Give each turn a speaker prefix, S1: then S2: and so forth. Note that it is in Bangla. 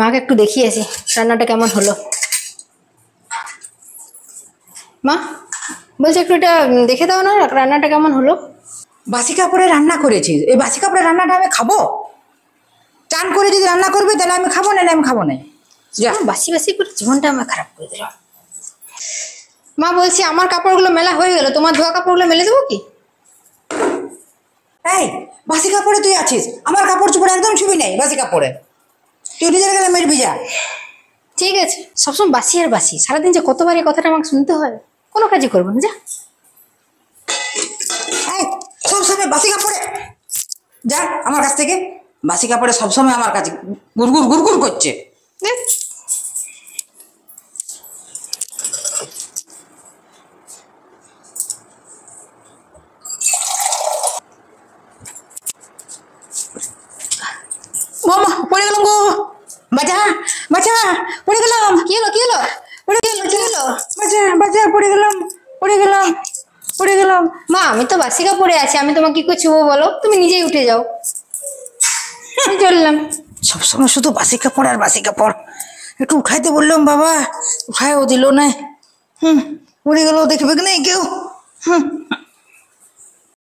S1: মাকে একটু দেখিয়ে আসি রান্নাটা কেমন হলো? মা বলছি একটু এটা দেখে দাও না রান্নাটা কেমন হলো?
S2: বাসি কাপড়ে রান্না করেছিস এই বাসি কাপড়ে রান্নাটা আমি খাব? চান করে যদি রান্না করবে তাহলে আমি খাব না আমি খাব না
S1: বাসি বাসি করে জীবনটা আমার খারাপ করে দিল। মা বলছি আমার কাপড়গুলো মেলা হয়ে গেল তোমার ধোয়া কাপড়গুলো মেলে দেবো কি?
S2: এই বাসি কাপড়ে তুই আছিস? আমার কাপড় চোপড় একদম ছবি নেই বাসি কাপড়ে। তুই নিজের গেলে মেরবি যা
S1: ঠিক আছে। সবসময় বাসি আর বাসি সারাদিন যে কতবার এই কথাটা আমাকে শুনতে হয় কোনো কাজই করব না যা।
S2: সবসময় বাসি কাপড়ে। যা আমার কাছ থেকে। বাসি কাপড়ে সবসময় আমার কাছে গুড়গুড় গুড়গুড় করছে
S1: দেখ।
S2: মামা পড়ে গেলাম গো বাজা বাজা পড়ে গেলাম।
S1: কি হলো কি হলো?
S2: পড়ে গেল
S1: কি হলো?
S2: বাজা বাজা পড়ে গেলাম পড়ে গেলাম পড়ে গেলাম।
S1: মা আমি তো বাসি কাপড়ে আছি আমি তোমাকে কি করছি ও বলো তুমি নিজেই উঠে যাও। আমি চললাম
S2: সবসময় শুধু বাসি কাপড় আর বাসি কাপড় একটু উঠাইতে বললাম বাবা। উঠায়ও দিল না হুম পড়ে গেল দেখবে কি নেই কেউ? হুম।